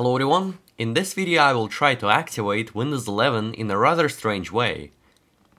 Hello everyone, in this video I will try to activate Windows 11 in a rather strange way.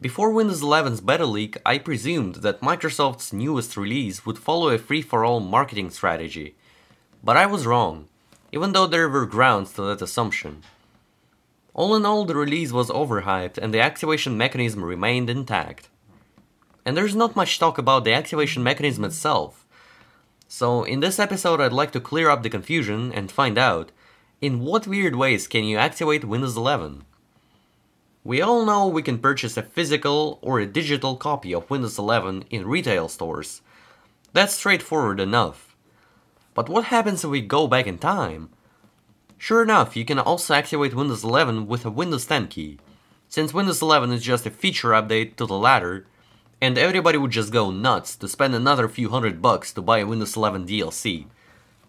Before Windows 11's beta leak, I presumed that Microsoft's newest release would follow a free-for-all marketing strategy. But I was wrong, even though there were grounds to that assumption. All in all, the release was overhyped and the activation mechanism remained intact. And there's not much talk about the activation mechanism itself. So in this episode I'd like to clear up the confusion and find out in what weird ways can you activate Windows 11? We all know we can purchase a physical or a digital copy of Windows 11 in retail stores. That's straightforward enough. But what happens if we go back in time? Sure enough, you can also activate Windows 11 with a Windows 10 key, since Windows 11 is just a feature update to the latter, and everybody would just go nuts to spend another few hundred bucks to buy a Windows 11 DLC.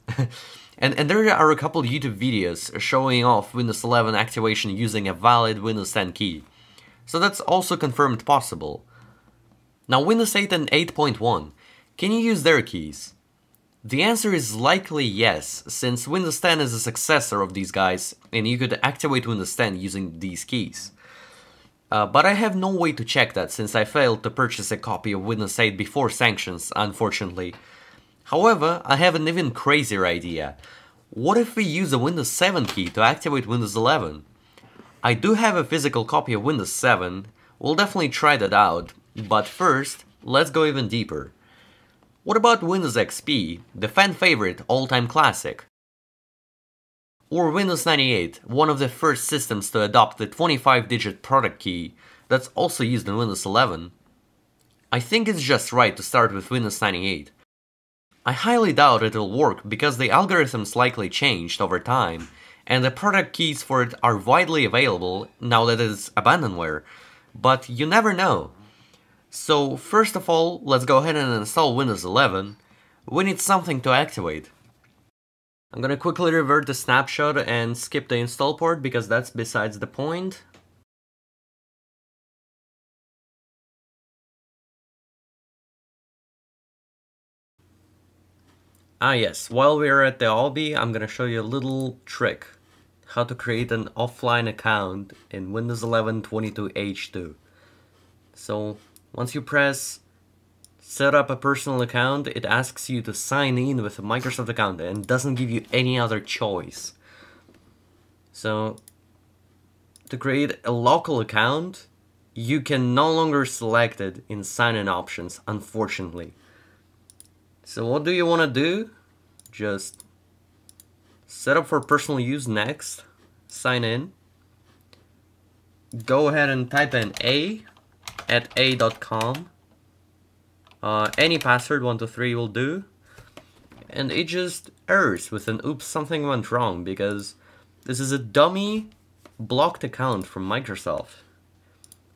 And, and there are a couple YouTube videos showing off Windows 11 activation using a valid Windows 10 key. So that's also confirmed possible. Now Windows 8 and 8.1, can you use their keys? The answer is likely yes, since Windows 10 is a successor of these guys, and you could activate Windows 10 using these keys. Uh, but I have no way to check that since I failed to purchase a copy of Windows 8 before sanctions, unfortunately, However, I have an even crazier idea. What if we use a Windows 7 key to activate Windows 11? I do have a physical copy of Windows 7, we'll definitely try that out, but first, let's go even deeper. What about Windows XP, the fan favorite all-time classic? Or Windows 98, one of the first systems to adopt the 25-digit product key that's also used in Windows 11? I think it's just right to start with Windows 98. I highly doubt it'll work because the algorithms likely changed over time, and the product keys for it are widely available now that it's abandonware, but you never know. So first of all, let's go ahead and install Windows 11. We need something to activate. I'm gonna quickly revert the snapshot and skip the install port because that's besides the point. Ah yes, while we're at the hobby, I'm gonna show you a little trick. How to create an offline account in Windows 11 22H2. So, once you press set up a personal account, it asks you to sign in with a Microsoft account and doesn't give you any other choice. So, to create a local account, you can no longer select it in sign-in options, unfortunately. So what do you want to do? Just set up for personal use next, sign in, go ahead and type in a at a.com, uh, any password 123 will do, and it just errors with an oops something went wrong because this is a dummy blocked account from Microsoft.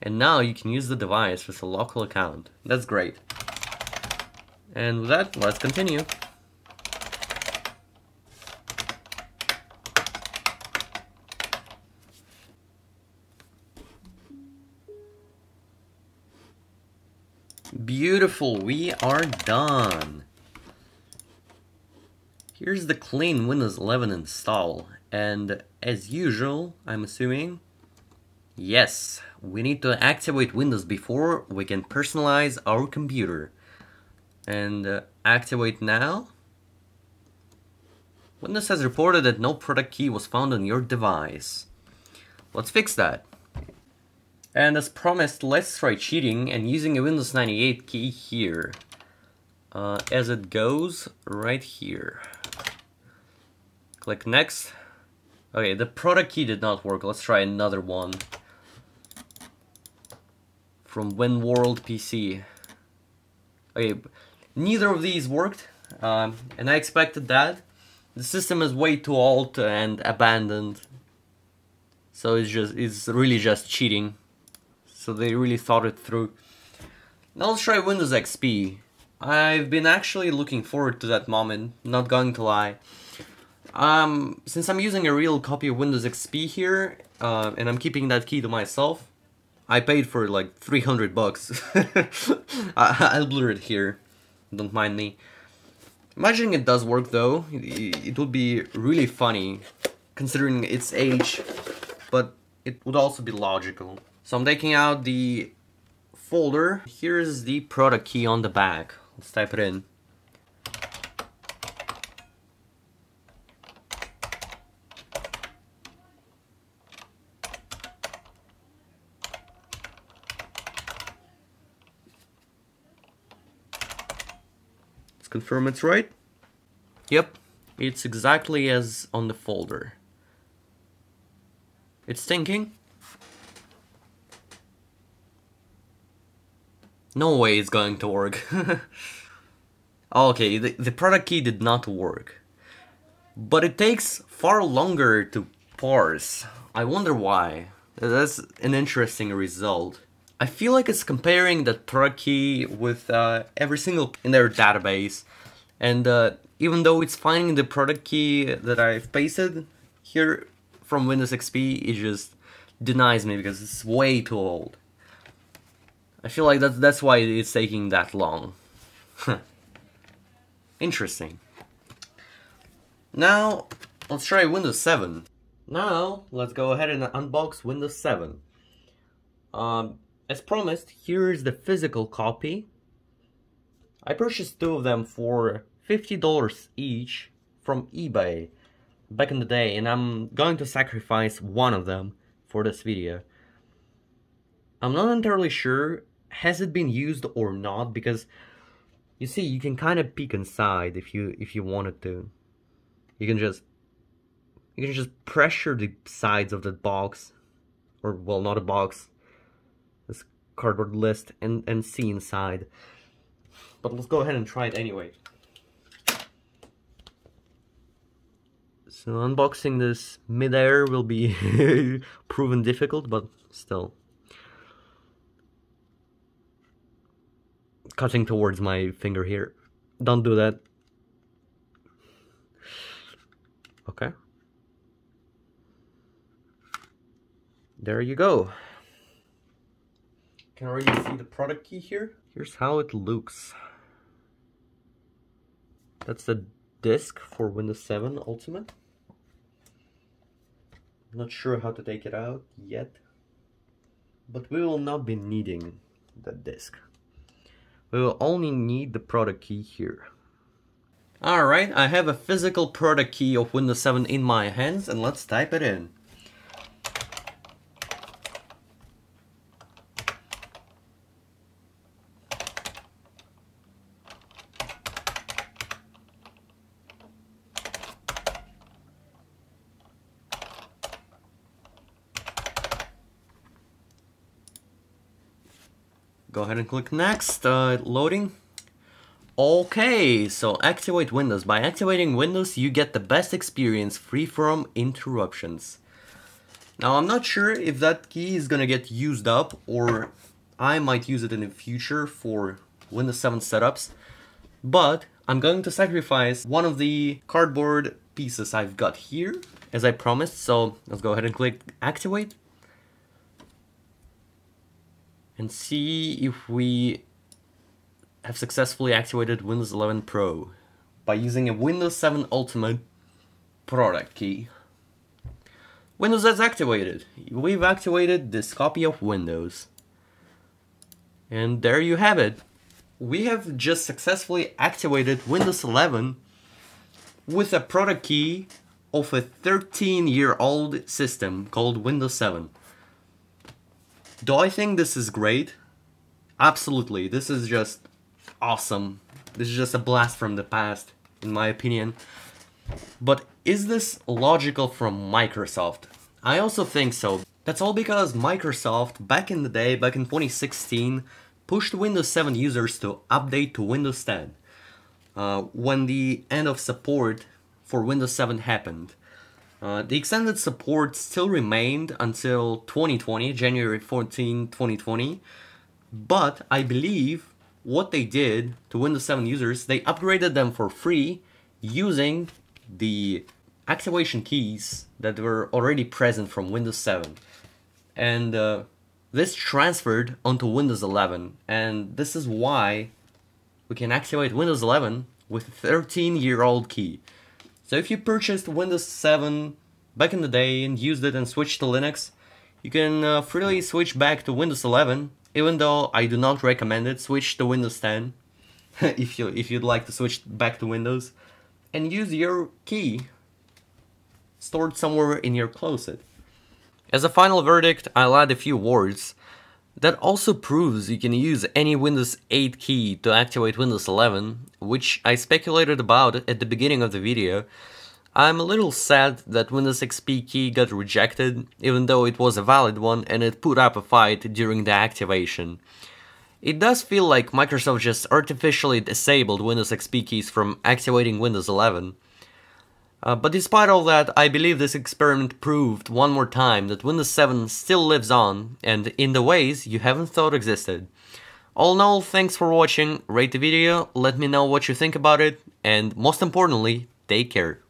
And now you can use the device with a local account. That's great. And with that, let's continue. Beautiful, we are done. Here's the clean Windows 11 install, and as usual, I'm assuming, yes, we need to activate Windows before we can personalize our computer and uh, activate now. Windows has reported that no product key was found on your device. Let's fix that. And as promised, let's try cheating and using a Windows 98 key here. Uh, as it goes, right here. Click next. Okay, the product key did not work. Let's try another one. From WinWorld PC. Okay, Neither of these worked, um, and I expected that. The system is way too old and abandoned, so it's just it's really just cheating. So they really thought it through. Now let's try Windows XP. I've been actually looking forward to that moment, not going to lie. Um, since I'm using a real copy of Windows XP here, uh, and I'm keeping that key to myself, I paid for like 300 bucks. I'll blur it here don't mind me. Imagining it does work though, it would be really funny considering its age, but it would also be logical. So I'm taking out the folder. Here's the product key on the back. Let's type it in. Confirm it's right. Yep, it's exactly as on the folder. It's thinking. No way it's going to work. okay, the, the product key did not work. But it takes far longer to parse. I wonder why. That's an interesting result. I feel like it's comparing the product key with uh, every single in their database. And uh, even though it's finding the product key that I've pasted here from Windows XP, it just denies me because it's way too old. I feel like that's, that's why it's taking that long. Interesting. Now, let's try Windows 7. Now, let's go ahead and unbox Windows 7. Um, as promised, here is the physical copy. I purchased two of them for $50 each from eBay back in the day and I'm going to sacrifice one of them for this video. I'm not entirely sure has it been used or not because you see you can kind of peek inside if you if you wanted to. You can just you can just pressure the sides of the box or well not a box cardboard list and and see inside. But let's go ahead and try it anyway. So unboxing this midair will be proven difficult, but still. Cutting towards my finger here. Don't do that. Okay. There you go. Can already see the product key here. Here's how it looks. That's the disk for Windows 7 Ultimate. Not sure how to take it out yet, but we will not be needing the disk. We will only need the product key here. Alright, I have a physical product key of Windows 7 in my hands and let's type it in. Go ahead and click next, uh, loading. Okay, so activate Windows. By activating Windows, you get the best experience free from interruptions. Now, I'm not sure if that key is gonna get used up or I might use it in the future for Windows 7 setups, but I'm going to sacrifice one of the cardboard pieces I've got here, as I promised, so let's go ahead and click activate and see if we have successfully activated Windows 11 Pro by using a Windows 7 Ultimate product key. Windows is activated. We've activated this copy of Windows. And there you have it. We have just successfully activated Windows 11 with a product key of a 13 year old system called Windows 7. Do I think this is great? Absolutely. This is just awesome. This is just a blast from the past, in my opinion. But is this logical from Microsoft? I also think so. That's all because Microsoft, back in the day, back in 2016, pushed Windows 7 users to update to Windows 10. Uh, when the end of support for Windows 7 happened. Uh, the extended support still remained until 2020, January 14, 2020, but I believe what they did to Windows 7 users, they upgraded them for free using the activation keys that were already present from Windows 7. And uh, this transferred onto Windows 11, and this is why we can activate Windows 11 with a 13 year old key. So if you purchased Windows 7 back in the day and used it and switched to Linux, you can uh, freely switch back to Windows 11, even though I do not recommend it, switch to Windows 10 if, you, if you'd like to switch back to Windows, and use your key stored somewhere in your closet. As a final verdict, I'll add a few words. That also proves you can use any Windows 8 key to activate Windows 11, which I speculated about at the beginning of the video. I'm a little sad that Windows XP key got rejected, even though it was a valid one and it put up a fight during the activation. It does feel like Microsoft just artificially disabled Windows XP keys from activating Windows 11. Uh, but despite all that, I believe this experiment proved one more time that Windows 7 still lives on, and in the ways you haven't thought existed. All in all, thanks for watching, rate the video, let me know what you think about it, and most importantly, take care.